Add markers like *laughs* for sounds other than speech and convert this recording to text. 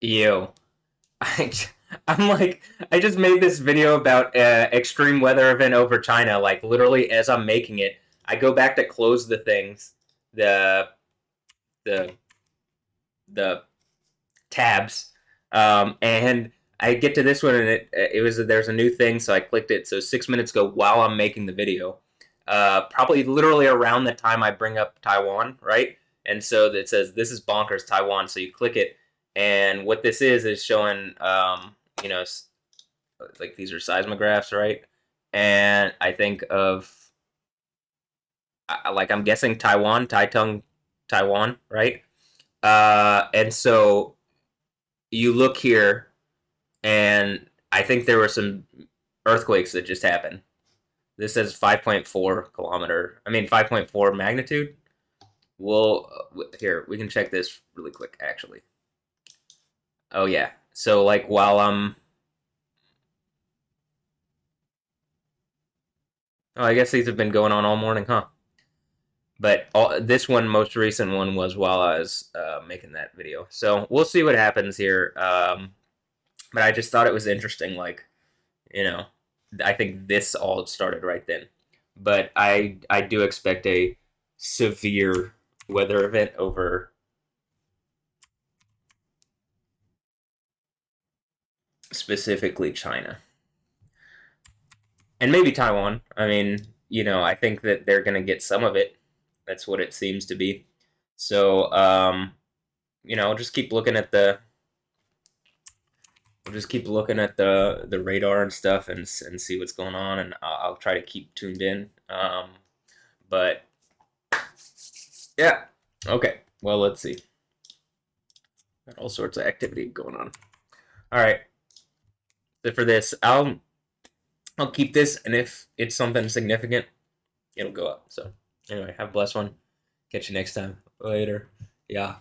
Yo, *laughs* I, I'm like, I just made this video about uh, extreme weather event over China. Like literally, as I'm making it, I go back to close the things, the, the, the tabs, um, and I get to this one, and it it was there's a new thing, so I clicked it. So six minutes ago, while I'm making the video, uh, probably literally around the time I bring up Taiwan, right? And so it says this is bonkers Taiwan. So you click it and what this is is showing, um, you know, like these are seismographs, right? And I think of, like I'm guessing Taiwan, Taitung, Taiwan, right? Uh, and so you look here, and I think there were some earthquakes that just happened. This says 5.4 kilometer. I mean 5.4 magnitude. Well, here we can check this really quick, actually. Oh yeah. So like while I'm Oh, I guess these have been going on all morning, huh? But all, this one, most recent one, was while I was uh, making that video. So we'll see what happens here. Um, but I just thought it was interesting, like, you know, I think this all started right then. But I I do expect a severe weather event over specifically China. And maybe Taiwan. I mean, you know, I think that they're going to get some of it. That's what it seems to be. So, um, you know, just keep looking at the we'll just keep looking at the the radar and stuff and and see what's going on and I'll, I'll try to keep tuned in. Um, but yeah, okay. Well, let's see. Got all sorts of activity going on. All right for this. I'll I'll keep this, and if it's something significant, it'll go up. So anyway, have a blessed one. Catch you next time. Later. Yeah.